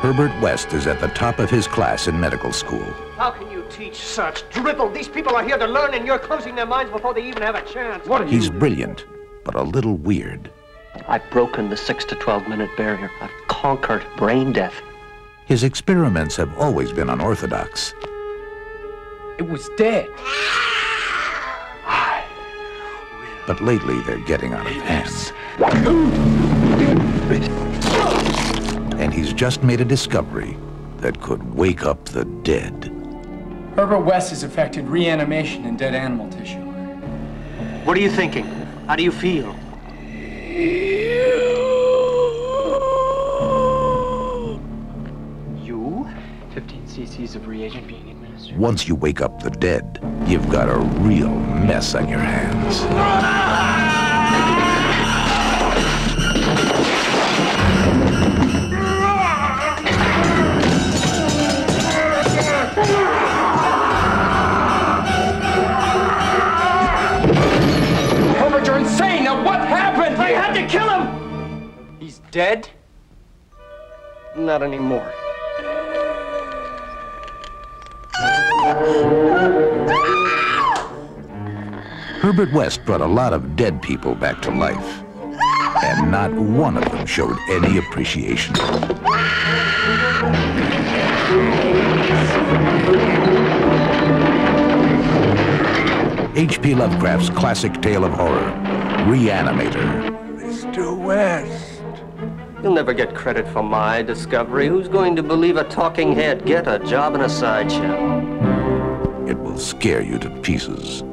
Herbert West is at the top of his class in medical school. How can you teach such drivel? These people are here to learn, and you're closing their minds before they even have a chance. What are He's you? brilliant, but a little weird. I've broken the 6 to 12 minute barrier. I've conquered brain death. His experiments have always been unorthodox. It was dead. But lately, they're getting out of hand. And he's just made a discovery that could wake up the dead. Herbert West has affected reanimation in dead animal tissue. What are you thinking? How do you feel? You? 15 cc's of reagent being administered. Once you wake up the dead, you've got a real mess on your hands. Dead? Not anymore. Herbert West brought a lot of dead people back to life. And not one of them showed any appreciation. H.P. Lovecraft's classic tale of horror, Reanimator. Mr. West. You'll never get credit for my discovery. Who's going to believe a talking head get a job in a sideshow? It will scare you to pieces.